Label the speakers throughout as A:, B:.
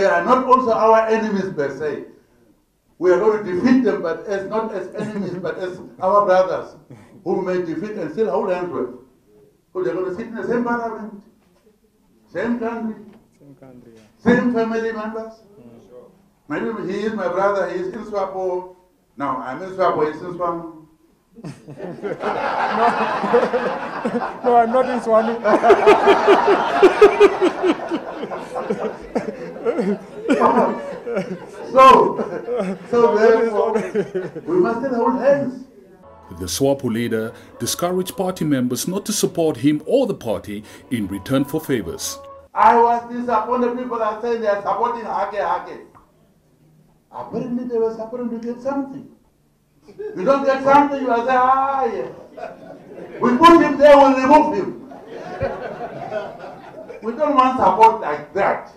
A: They are not also our enemies per se. We are going to defeat them, but as not as enemies, but as our brothers who may defeat and still hold hands with. So they're going to sit in the same parliament, same country,
B: Same country. Yeah.
A: same family members. Maybe he is my brother, he is in Swapo. Now I'm in Swapo, he's in Swanu.
B: No, I'm not in Swanu.
A: So, so therefore, we must hold hands.
C: The SWAPO leader discouraged party members not to support him or the party in return for favors.
A: I was disappointed. People are saying they are supporting Hake Hake. Apparently, they were supporting to get something. You don't get something, you are saying, ah, yeah. We put him there, we'll remove him. We don't want support like that.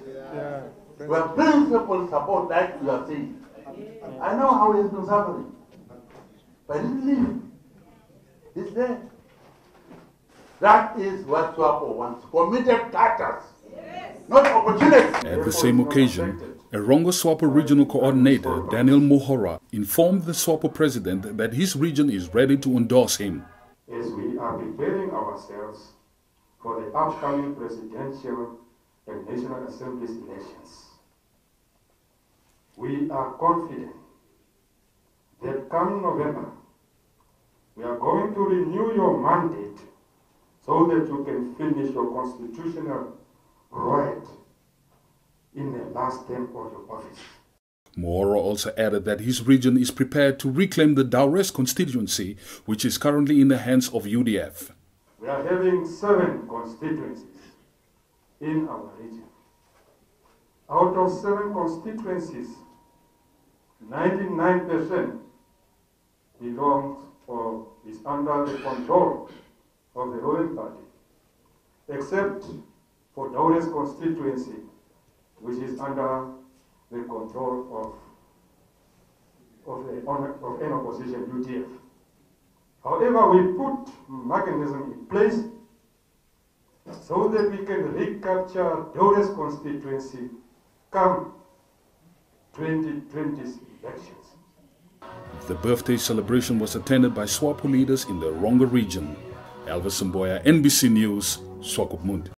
B: Yeah.
A: We have principle support like you are saying. I know how he's been suffering. But he didn't. He's there. That is what Swapo wants. Committed Tatars. Not opportunists.
C: At the same occasion, a Erongo SWAPO regional coordinator Daniel Mohora informed the SWAPO president that his region is ready to endorse him.
D: as we are preparing ourselves for the upcoming presidential and national assemblies elections. We are confident that come November, we are going to renew your mandate so that you can finish your constitutional right in the last term of your office.
C: Mohora also added that his region is prepared to reclaim the Daures constituency, which is currently in the hands of UDF.
D: We are having seven constituencies in our region. Out of seven constituencies, 99% belongs or is under the control of the ruling party, except for Daures constituency, which is under the control of, of, of an opposition, UDF. However, we put mechanism in place so that we can recapture Daures constituency come 2020 elections.
C: The birthday celebration was attended by SWAPO leaders in the Erongo region. Elvis Mboya, NBC News, Swakopmund.